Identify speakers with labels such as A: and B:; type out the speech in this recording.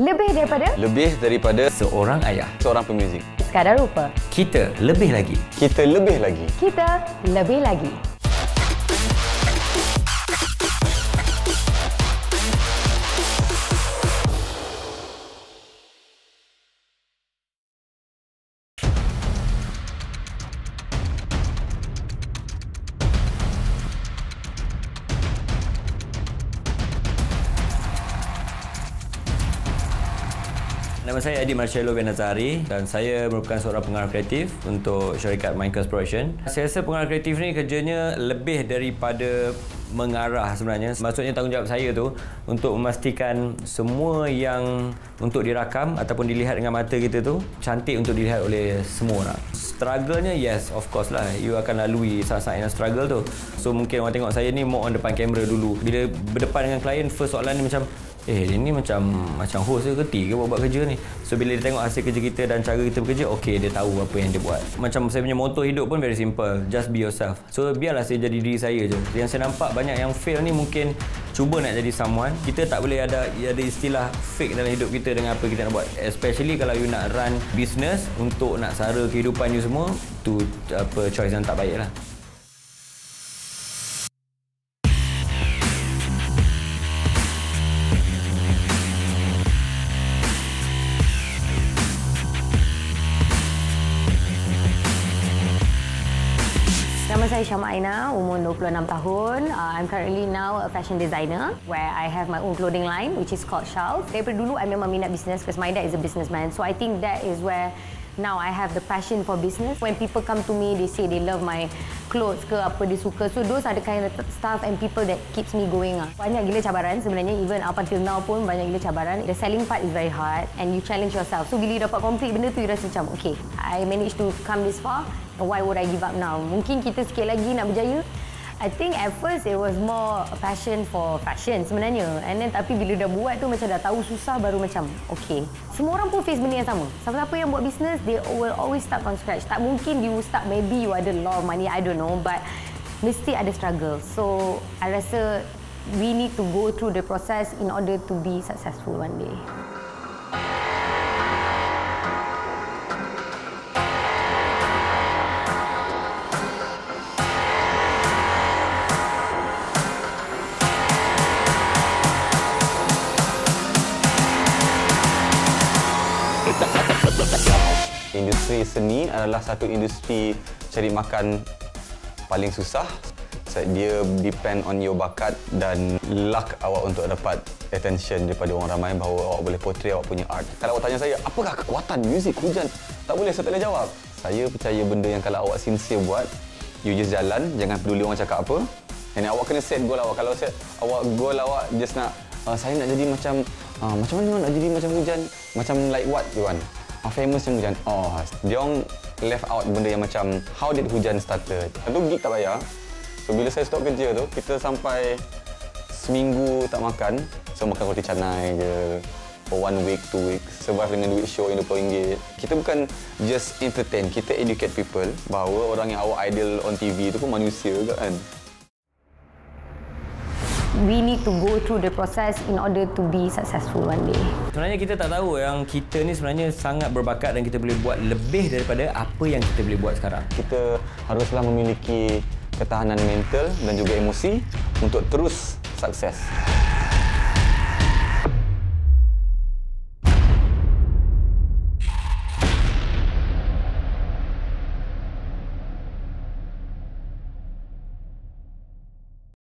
A: Lebih daripada
B: Lebih daripada
C: Seorang ayah.
B: seorang pemuzik.
A: sekadar rupa.
C: Kita lebih lagi.
B: Kita lebih lagi.
A: Kita lebih lagi.
C: Nama saya Adi Marcello Benazari dan saya merupakan seorang pengarah kreatif untuk syarikat Minecraft Production. Saya rasa pengarah kreatif ni kerjanya lebih daripada mengarah sebenarnya. Maksudnya tanggungjawab saya tu untuk memastikan semua yang untuk dirakam ataupun dilihat dengan mata kita tu cantik untuk dilihat oleh semua orang. Struggle-nya yes of course lah. You akan lalui saat-saat yang struggle tu. So mungkin orang tengok saya ni more on depan kamera dulu. Bila berdepan dengan klien first soalan ni macam Eh dia ni macam macam host ke kerti ke buat, buat kerja ni? So bila dia tengok hasil kerja kita dan cara kita bekerja Okay dia tahu apa yang dia buat. Macam saya punya motto hidup pun very simple. Just be yourself. So biarlah saya jadi diri saya je. Yang saya nampak banyak yang fail ni mungkin Cuba nak jadi someone. Kita tak boleh ada ada istilah fake dalam hidup kita Dengan apa kita nak buat. Especially kalau you nak run business Untuk nak sara kehidupan you semua Tu apa choice yang tak baik lah
A: Nama saya Syama Aina, umur 26 tahun. Uh, I'm currently now a fashion designer where I have my own clothing line which is called Shelf. Daripada dulu I memang minat business because my dad is a businessman. So I think that is where now I have the passion for business. When people come to me, they say they love my clothes ke apa dia suka. So those are the kind of stuff and people that keeps me going. Ah. Banyak gila cabaran sebenarnya even up until now pun banyak gila cabaran. The selling part is very hard and you challenge yourself. So bila you dapat complete benda tu you rasa macam okay, I managed to come this far. Why would I give up now? Mungkin kita sikit lagi nak berjaya. I think at first it was more passion for fashion sebenarnya. And then tapi bila dah buat tu macam dah tahu susah baru macam okay. Semua orang pun face benda yang sama. Siapa-siapa yang buat business they will always start from scratch. Tak mungkin you start maybe you ada a lot of money I don't know but mesti ada struggle. So I rasa we need to go through the process in order to be successful one day.
B: Industri seni adalah satu industri cari makan paling susah. Dia depend on your bakat dan luck awak untuk dapat attention daripada orang ramai bahawa awak boleh portray awak punya art. Kalau awak tanya saya, apakah kekuatan muzik hujan? Tak boleh, saya tak boleh jawab. Saya percaya benda yang kalau awak sincere buat, you just jalan, jangan peduli orang cakap apa. And awak kena set goal awak. Kalau set awak goal awak just nak, uh, saya nak jadi macam, uh, macam mana nak jadi macam hujan? Macam like what you want? Uh, famous yang hujan. Oh, dia orang left out benda yang macam how did hujan started. Tentu gig tak bayar. So bila saya stop kerja tu, kita sampai seminggu tak makan. So makan roti canai je. For one week, two weeks. Survive dengan duit show yang RM20. Kita bukan just entertain, kita educate people bahawa orang yang awak idol on TV tu pun manusia juga kan.
A: We need to go through the process in order to be successful one day.
C: Sebenarnya kita tak tahu yang kita ni sebenarnya sangat berbakat dan kita boleh buat lebih daripada apa yang kita boleh buat sekarang.
B: Kita haruslah memiliki ketahanan mental dan juga emosi untuk terus sukses.